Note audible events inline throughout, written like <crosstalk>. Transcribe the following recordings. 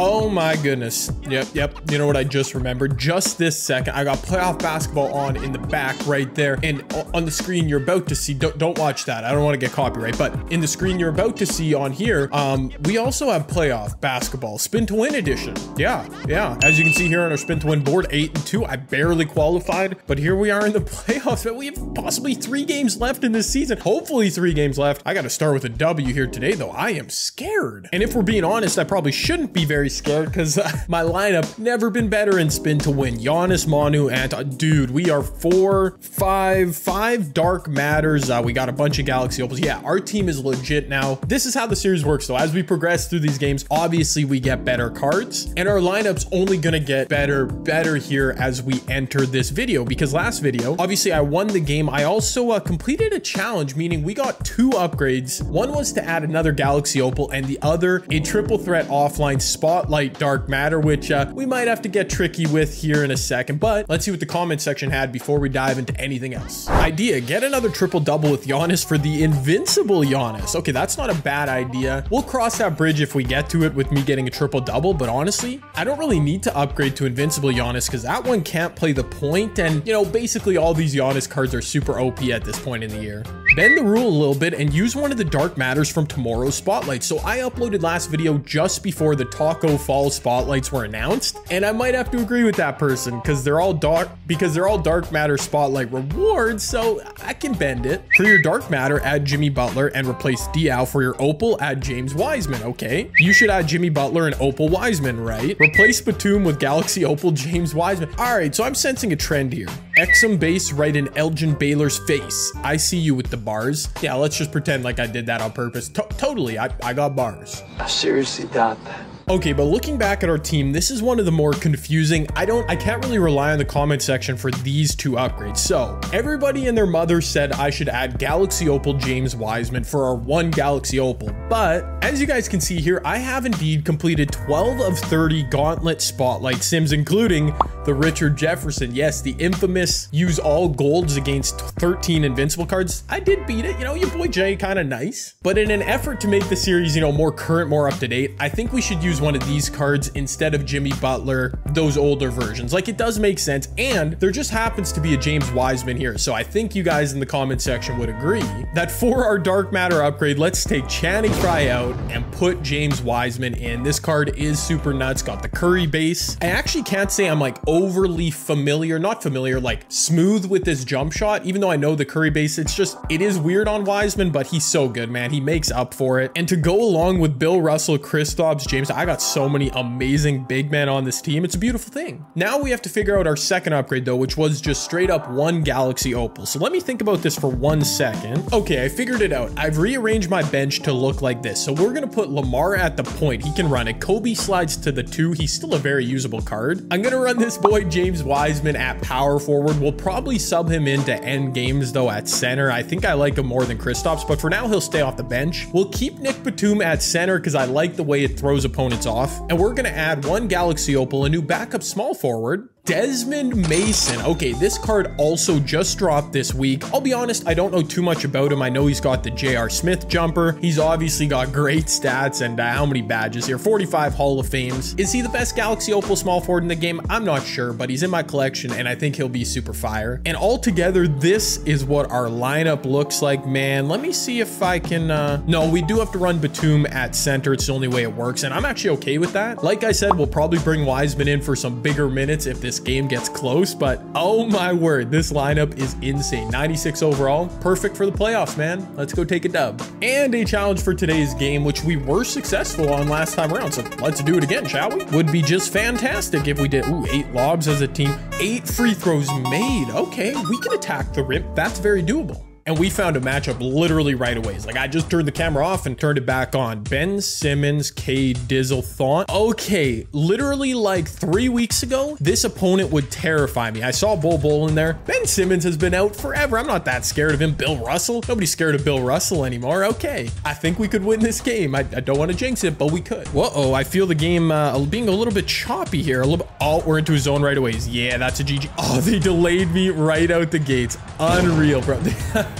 Oh my goodness. Yep, yep. You know what I just remembered? Just this second, I got playoff basketball on in the back right there. And on the screen you're about to see, don't, don't watch that. I don't want to get copyright, but in the screen you're about to see on here, um, we also have playoff basketball, spin to win edition. Yeah, yeah. As you can see here on our spin to win board, eight and two. I barely qualified, but here we are in the <laughs> playoffs. We have possibly three games left in this season. Hopefully three games left. I got to start with a W here today, though. I am scared. And if we're being honest, I probably shouldn't be very scared because <laughs> my lineup never been better in spin to win. Giannis, Manu, and uh, dude, we are four, five, five dark matters. Uh, we got a bunch of galaxy opals. Yeah, our team is legit now. This is how the series works though. As we progress through these games, obviously we get better cards and our lineup's only gonna get better, better here as we enter this video because last video, obviously I won the game. I also uh, completed a challenge, meaning we got two upgrades. One was to add another galaxy opal and the other a triple threat offline spotlight dark matter, which uh, we might have to get tricky with here in a second, but let's see what the comment section had before we dive into anything else. Idea, get another triple double with Giannis for the invincible Giannis. Okay, that's not a bad idea. We'll cross that bridge if we get to it with me getting a triple double, but honestly, I don't really need to upgrade to invincible Giannis because that one can't play the point, and you know, basically all these Giannis cards are super OP at this point in the year bend the rule a little bit and use one of the dark matters from tomorrow's spotlight. So I uploaded last video just before the Tacko Fall spotlights were announced, and I might have to agree with that person because they're all dark because they're all dark matter spotlight rewards, so I can bend it. For your dark matter, add Jimmy Butler and replace Diaw. For your opal, add James Wiseman. Okay, you should add Jimmy Butler and Opal Wiseman, right? Replace Batum with Galaxy Opal James Wiseman. All right, so I'm sensing a trend here. Exum base right in Elgin Baylor's face. I see you with the bars. Yeah, let's just pretend like I did that on purpose. To totally, I, I got bars. I seriously doubt that. Okay, but looking back at our team, this is one of the more confusing. I don't, I can't really rely on the comment section for these two upgrades. So everybody and their mother said I should add Galaxy Opal James Wiseman for our one Galaxy Opal. But as you guys can see here, I have indeed completed 12 of 30 Gauntlet Spotlight Sims, including the Richard Jefferson. Yes, the infamous use all golds against 13 invincible cards. I did beat it. You know, your boy Jay kind of nice. But in an effort to make the series, you know, more current, more up to date, I think we should use use one of these cards instead of Jimmy Butler, those older versions. Like it does make sense. And there just happens to be a James Wiseman here. So I think you guys in the comment section would agree that for our Dark Matter upgrade, let's take Channing Frye out and put James Wiseman in. This card is super nuts. Got the Curry base. I actually can't say I'm like overly familiar, not familiar, like smooth with this jump shot, even though I know the Curry base, it's just, it is weird on Wiseman, but he's so good, man. He makes up for it. And to go along with Bill Russell, Chris Kristaps, James, I got so many amazing big men on this team. It's a beautiful thing. Now we have to figure out our second upgrade though, which was just straight up one Galaxy Opal. So let me think about this for one second. Okay, I figured it out. I've rearranged my bench to look like this. So we're gonna put Lamar at the point. He can run it. Kobe slides to the two. He's still a very usable card. I'm gonna run this boy James Wiseman at power forward. We'll probably sub him into end games though at center. I think I like him more than Kristaps, but for now he'll stay off the bench. We'll keep Nick Batum at center because I like the way it throws opponents off. And we're going to add one Galaxy Opal, a new backup small forward, Desmond Mason. Okay, this card also just dropped this week. I'll be honest, I don't know too much about him. I know he's got the J.R. Smith jumper. He's obviously got <laughs> great stats and uh, how many badges here? 45 Hall of Fames. Is he the best Galaxy Opal small forward in the game? I'm not sure, but he's in my collection and I think he'll be super fire. And altogether, this is what our lineup looks like, man. Let me see if I can, uh, no, we do have to run Batum at center. It's the only way it works. And I'm actually okay with that. Like I said, we'll probably bring Wiseman in for some bigger minutes if this game gets close, but oh my word, this lineup is insane. 96 overall, perfect for the playoffs, man. Let's go take a dub. And a challenge for today's game, which we were successful on last time around, so let's do it again, shall we? Would be just fantastic if we did, ooh, eight lobs as a team, eight free throws made. Okay, we can attack the rim. That's very doable and we found a matchup literally right away. It's like I just turned the camera off and turned it back on. Ben Simmons, K Dizzle Thought. Okay, literally like three weeks ago, this opponent would terrify me. I saw Bol Bol in there. Ben Simmons has been out forever. I'm not that scared of him. Bill Russell, nobody's scared of Bill Russell anymore. Okay, I think we could win this game. I, I don't want to jinx it, but we could. Whoa, oh, I feel the game uh, being a little bit choppy here. A little bit, oh, we're into a zone right away. Yeah, that's a GG. Oh, they delayed me right out the gates. Unreal, bro. <laughs>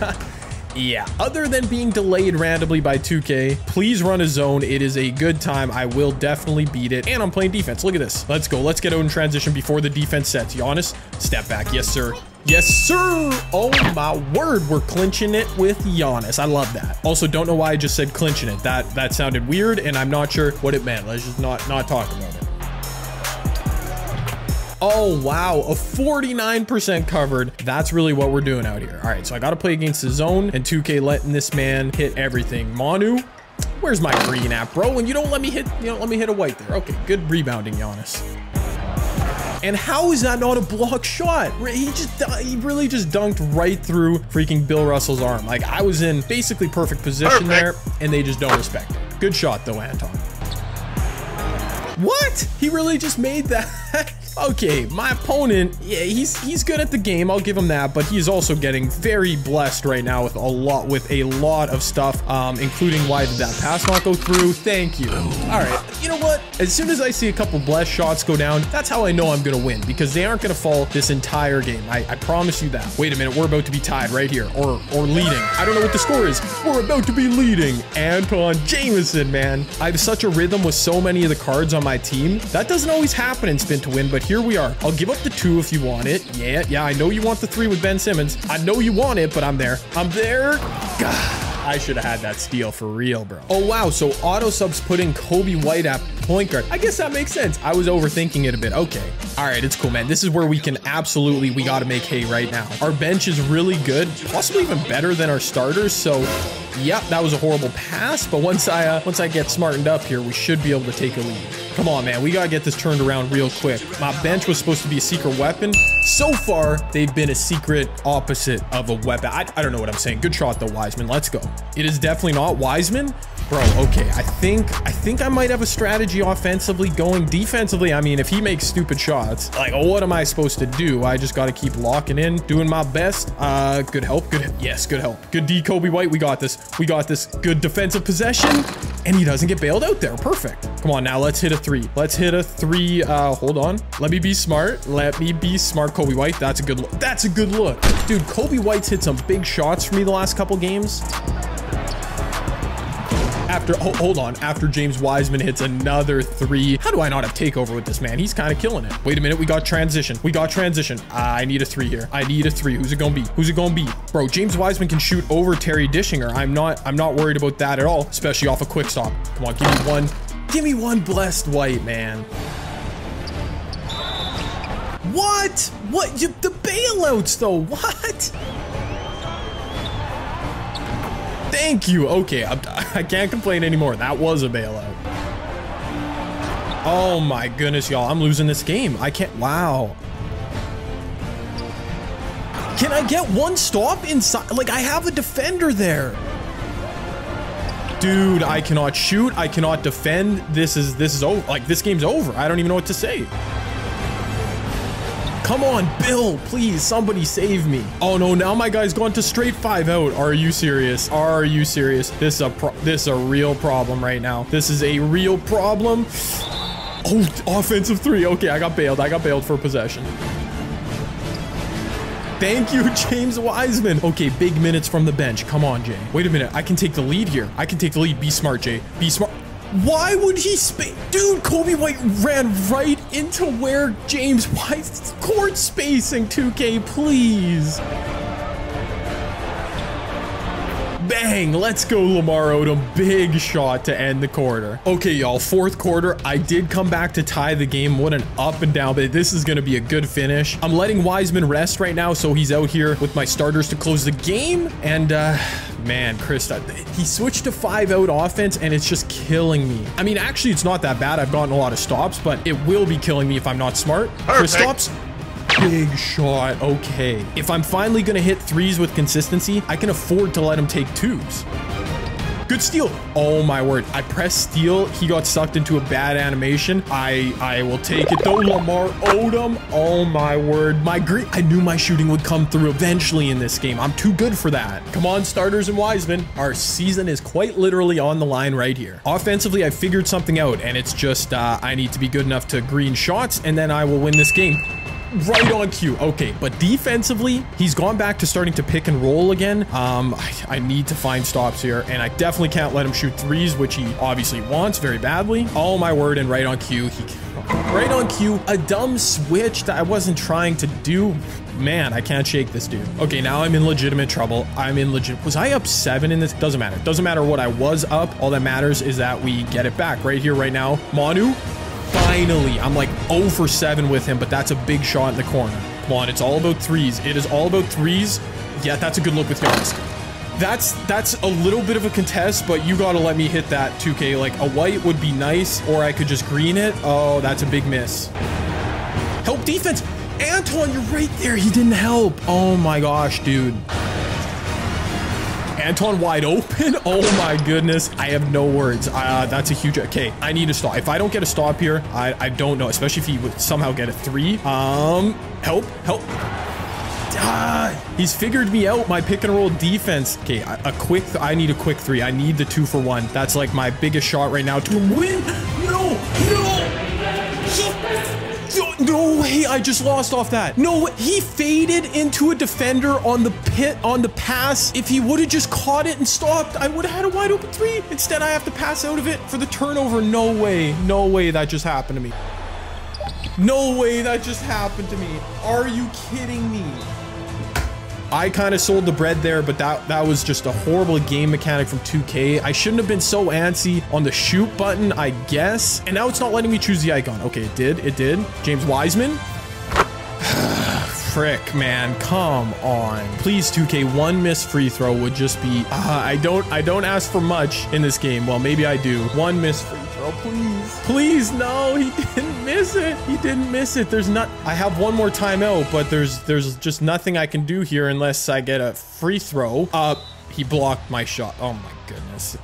<laughs> Yeah, other than being delayed randomly by 2K, please run a zone. It is a good time. I will definitely beat it. And I'm playing defense. Look at this. Let's go. Let's get out in transition before the defense sets. Giannis, step back. Yes, sir. Yes, sir. Oh, my word. We're clinching it with Giannis. I love that. Also, don't know why I just said clinching it. That that sounded weird, and I'm not sure what it meant. Let's just not, not talk about it. Oh, wow. A 49% covered. That's really what we're doing out here. All right, so I got to play against the zone and 2K letting this man hit everything. Manu, where's my green app, bro? And you don't let me hit, you don't let me hit a white there. Okay, good rebounding, Giannis. And how is that not a block shot? He just, uh, he really just dunked right through freaking Bill Russell's arm. Like I was in basically perfect position perfect. there and they just don't respect it. Good shot though, Antawn. What? He really just made that? <laughs> Okay, my opponent, yeah, he's he's good at the game. I'll give him that, but he's also getting very blessed right now with a lot with a lot of stuff, um, including why did that pass not go through? Thank you. All right, you know what? As soon as I see a couple blessed shots go down, that's how I know I'm gonna win because they aren't gonna fall this entire game. I, I promise you that. Wait a minute, we're about to be tied right here, or or leading. I don't know what the score is. We're about to be leading. Antawn Jamison, man. I have such a rhythm with so many of the cards on my team. That doesn't always happen in Spin to Win, but here we are. I'll give up the two if you want it. Yeah, yeah, I know you want the three with Ben Simmons. I know you want it, but I'm there. I'm there. God. I should have had that steal for real, bro. Oh, wow. So auto subs putting Coby White at point guard. I guess that makes sense. I was overthinking it a bit. Okay. All right. It's cool, man. This is where we can absolutely, we got to make hay right now. Our bench is really good, possibly even better than our starters. So Yep, that was a horrible pass, but once I uh, once I get smartened up here, we should be able to take a lead. Come on, man, we gotta get this turned around real quick. My bench was supposed to be a secret weapon. So far, they've been a secret opposite of a weapon. I, I don't know what I'm saying. Good shot though, Wiseman. Let's go. It is definitely not Wiseman. Bro, okay, I think I think I might have a strategy offensively going defensively. I mean, if he makes stupid shots, like what am I supposed to do? I just got to keep locking in, doing my best. Uh, good help, good yes, good help. Good D, Coby White. We got this. We got this. Good defensive possession, and he doesn't get bailed out there. Perfect. Come on, now let's hit a three. Let's hit a three. Uh, hold on. Let me be smart. Let me be smart, Coby White. That's a good look. That's a good look, dude. Coby White's hit some big shots for me the last couple games after, oh, hold on, after James Wiseman hits another three. How do I not have takeover with this man? He's kind of killing it. Wait a minute, we got transition. We got transition. I need a three here. I need a three. Who's it gonna be? Who's it gonna be? Bro, James Wiseman can shoot over Terry Dischinger. I'm not, I'm not worried about that at all, especially off a quick stop. Come on, give me one. Give me one blessed white, man. What? What? The bailouts, though. <laughs> What? Thank you. Okay, I, <laughs> I can't complain anymore. That was a bailout. Oh my goodness, y'all. I'm losing this game. I can't. Wow. Can I get one stop inside? Like, I have a defender there. Dude, I cannot shoot. I cannot defend. This is, this is over. Like, this game's over. I don't even know what to say. Come on, Bill, please, somebody save me. Oh no, now my guy's gone to straight five out. Are you serious? Are you serious? This is a this is a real problem right now. This is a real problem. Oh, offensive three. Okay, I got bailed. I got bailed for possession. Thank you, <laughs> James Wiseman. Okay, big minutes from the bench. Come on, Jay. Wait a minute. I can take the lead here. I can take the lead. Be smart, Jay. Be smart. Why would he space? Dude, Coby White ran right into where James White's court spacing 2K, please. Bang! Let's go, Lamar Odom. Big shot to end the quarter. Okay, y'all, fourth quarter. I did come back to tie the game. What an up and down, but this is going to be a good finish. I'm letting Wiseman rest right now, so he's out here with my starters to close the game. And, uh, man, Chris, he switched to five out offense, and it's just killing me. I mean, actually, it's not that bad. I've gotten a lot of stops, but it will be killing me if I'm not smart. Chris stops Big shot. Okay. If I'm finally going to hit threes with consistency, I can afford to let him take twos. Good steal. Oh my word. I pressed steal. He got sucked into a bad animation. I I will take it though. Lamar Odom. Oh my word. My great. I knew my shooting would come through eventually in this game. I'm too good for that. Come on, starters and Wiseman. Our season is quite literally on the line right here. Offensively, I figured something out and it's just uh, I need to be good enough to green shots and then I will win this game. Right on cue. Okay, but defensively, he's gone back to starting to pick and roll again. Um, I, I need to find stops here, and I definitely can't let him shoot threes, which he obviously wants very badly. Oh my word, and right on cue, he right on cue, a dumb switch that I wasn't trying to do man, I can't shake this dude. Okay, now I'm in legitimate trouble. I'm in legit. Was I up seven in this? Doesn't matter. Doesn't matter what I was up. All that matters is that we get it back right here, right now. Manu, finally, I'm like 0 for 7 with him, but that's a big shot in the corner. Come on, it's all about threes. It is all about threes. Yeah, that's a good look with Giannis. That's that's a little bit of a contest, but you gotta let me hit that 2K. Like a white would be nice, or I could just green it. Oh, that's a big miss. Help defense. Antawn, you're right there. He didn't help. Oh my gosh, dude. Antawn wide open. <laughs> Oh my goodness. I have no words. Uh, that's a huge... Okay, I need a stop. If I don't get a stop here, I, I don't know. Especially if he would somehow get a three. Um, help, help. Ah, he's figured me out. My pick and roll defense. Okay, a, a quick... I need a quick three. I need the two for one. That's like my biggest shot right now to win. No, no. No way, I just lost off that. No, he faded into a defender on the pit, on the pass. If he would have just caught it and stopped, I would have had a wide open three. Instead, I have to pass out of it for the turnover. No way, no way that just happened to me. No way that just happened to me. Are you kidding me? I kind of sold the bread there, but that, that was just a horrible game mechanic from 2K. I shouldn't have been so antsy on the shoot button, I guess. And now it's not letting me choose the icon. Okay, it did. It did. James Wiseman. <sighs> Frick, man. Come on. Please, 2K, one missed free throw would just be... Uh, I don't I don't ask for much in this game. Well, maybe I do. One missed free please. Please, no. He <laughs> didn't miss it. He didn't miss it. There's not... I have one more timeout, but there's there's just nothing I can do here unless I get a free throw. Uh, he blocked my shot. Oh, my goodness.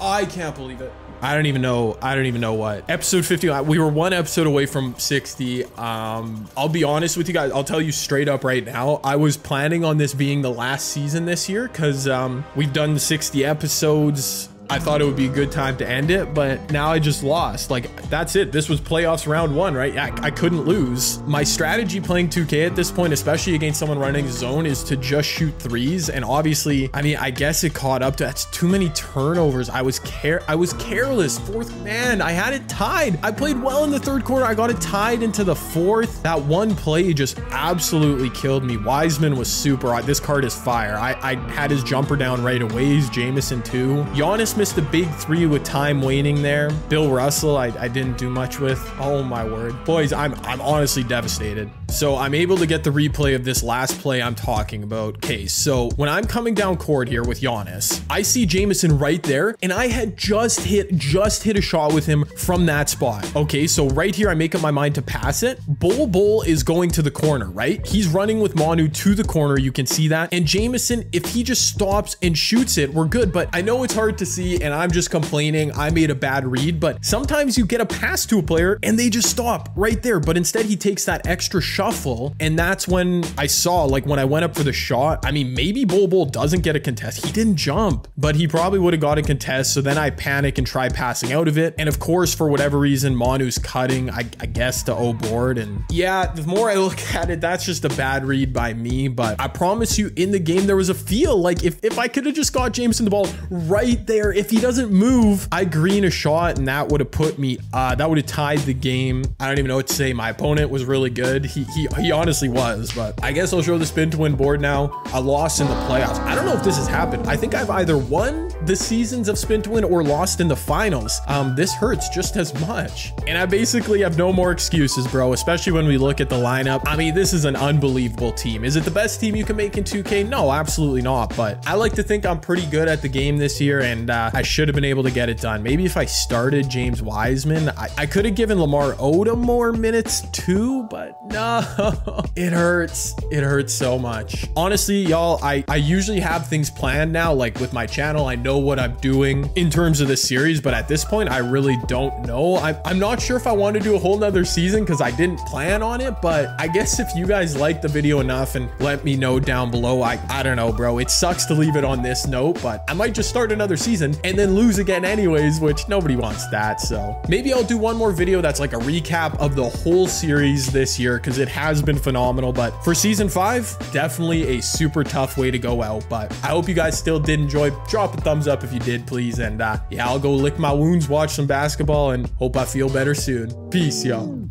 I can't believe it. I don't even know. I don't even know what. Episode 50. We were one episode away from 60. Um, I'll be honest with you guys. I'll tell you straight up right now. I was planning on this being the last season this year because um, we've done 60 episodes. I thought it would be a good time to end it, but now I just lost. Like, that's it. This was playoffs round one, right? Yeah, I couldn't lose. My strategy playing 2K at this point, especially against someone running zone, is to just shoot threes. And obviously, I mean, I guess it caught up to that's too many turnovers. I was care I was careless. Fourth man, I had it tied. I played well in the third quarter. I got it tied into the fourth. That one play just absolutely killed me. Wiseman was super. This card is fire. I, I had his jumper down right away. He's Jamison too. Giannis missed a big three with time waning there. Bill Russell, I, I didn't do much with. Oh my word. Boys, I'm, I'm honestly devastated. So I'm able to get the replay of this last play I'm talking about. Okay, so when I'm coming down court here with Giannis, I see Jamison right there, and I had just hit, just hit a shot with him from that spot. Okay, so right here, I make up my mind to pass it. Bol Bol is going to the corner, right? He's running with Manu to the corner. You can see that. And Jamison, if he just stops and shoots it, we're good. But I know it's hard to see and I'm just complaining I made a bad read, but sometimes you get a pass to a player and they just stop right there. But instead he takes that extra shuffle. And that's when I saw, like when I went up for the shot, I mean, maybe Bol Bol doesn't get a contest. He didn't jump, but he probably would have got a contest. So then I panic and try passing out of it. And of course, for whatever reason, Manu's cutting, I, I guess, to O board. And yeah, the more I <laughs> look at it, that's just a bad read by me. But I promise you, in the game, there was a feel like if, if I could have just got Jamison the ball right there, if he doesn't move, I green a shot and that would have put me, uh, that would have tied the game. I don't even know what to say. My opponent was really good. He, he, he honestly was, but I guess I'll show the spin to win board now. I lost in the playoffs. I don't know if this has happened. I think I've either won the seasons of spin to win or lost in the finals. Um, this hurts just as much. And I basically have no more excuses, bro, especially when we look at the lineup. I mean, this is an unbelievable team. Is it the best team you can make in 2K? No, absolutely not. But I like to think I'm pretty good at the game this year and uh, I should have been able to get it done. Maybe if I started James Wiseman, I, I could have given Lamar Odom more minutes too, but no, <laughs> it hurts. It hurts so much. Honestly, y'all, I, I usually have things planned now, like with my channel, I know what I'm doing in terms of the series, but at this point, I really don't know. I, I'm not sure if I want to do a whole nother season because I didn't plan on it, but I guess if you guys like the video enough and let me know down below, I, I don't know, bro. It sucks to leave it on this note, but I might just start another season and then lose again anyways, which nobody wants that. So maybe I'll do one more video that's like a recap of the whole series this year because it has been phenomenal. But for season five, definitely a super tough way to go out. But I hope you guys still did enjoy. Drop a thumbs up if you did, please. And uh, yeah, I'll go lick my wounds, watch some basketball, and hope I feel better soon. Peace, y'all.